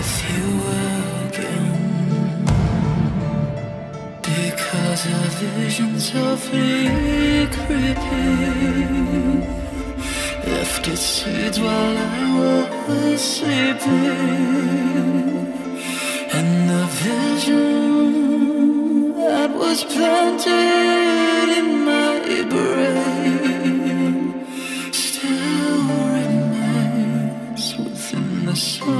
with you again Because a vision softly creeping Left its seeds while I was sleeping And the vision that was planted in my brain Still remains within the of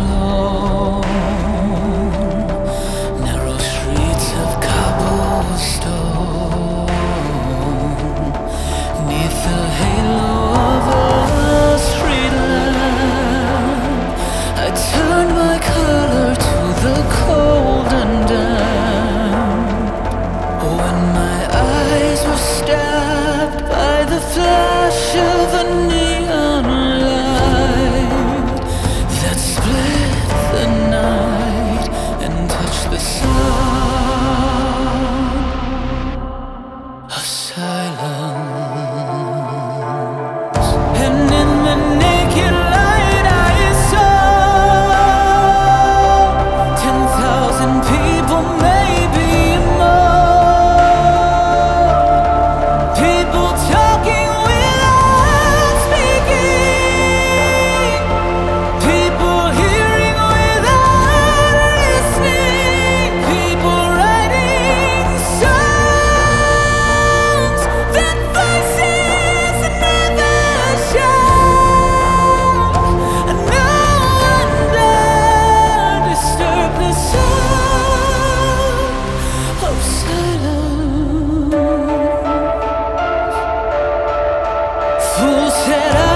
who said I